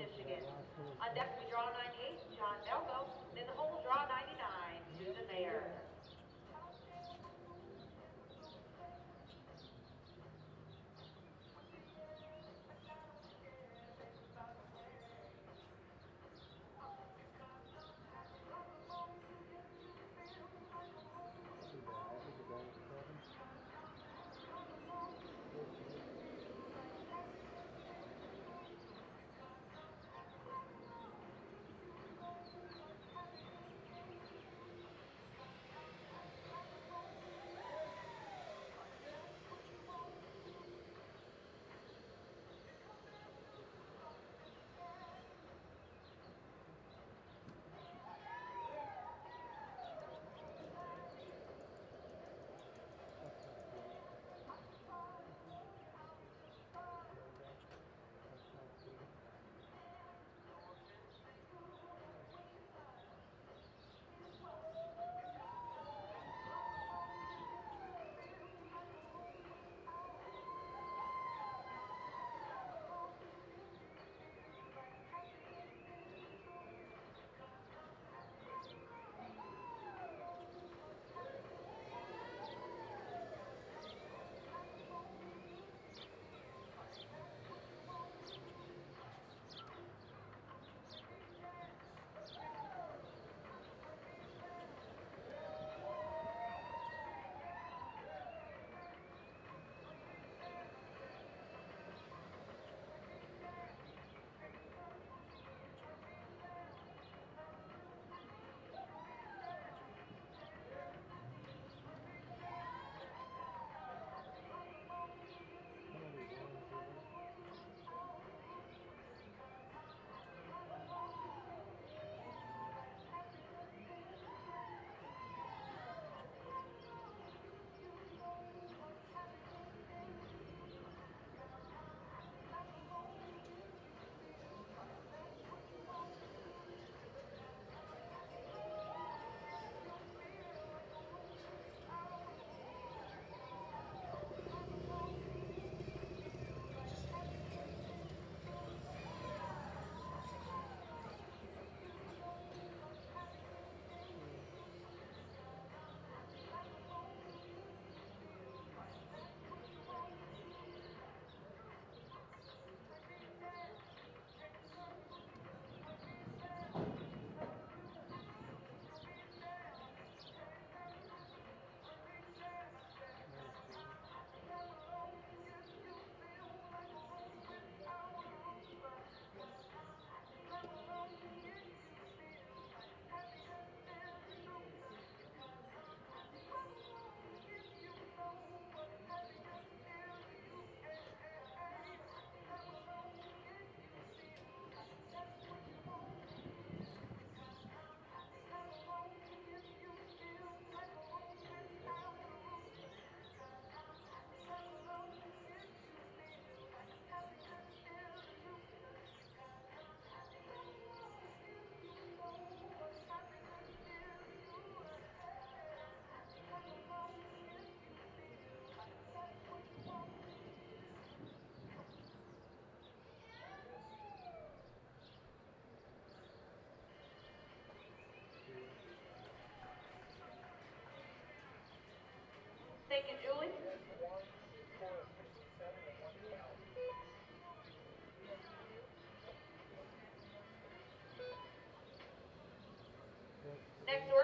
Michigan. On deck we draw 98, John Belgo, then the whole Next door